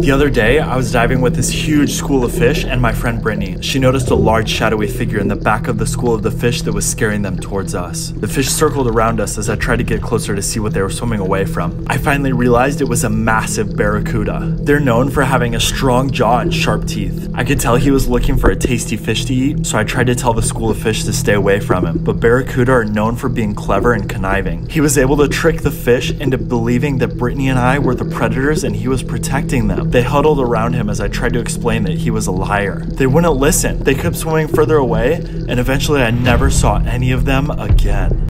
The other day, I was diving with this huge school of fish and my friend Brittany. She noticed a large shadowy figure in the back of the school of the fish that was scaring them towards us. The fish circled around us as I tried to get closer to see what they were swimming away from. I finally realized it was a massive barracuda. They're known for having a strong jaw and sharp teeth. I could tell he was looking for a tasty fish to eat, so I tried to tell the school of fish to stay away from him. But barracuda are known for being clever and conniving. He was able to trick the fish into believing that Brittany and I were the predators and he was protecting them. They huddled around him as I tried to explain that he was a liar. They wouldn't listen. They kept swimming further away, and eventually I never saw any of them again.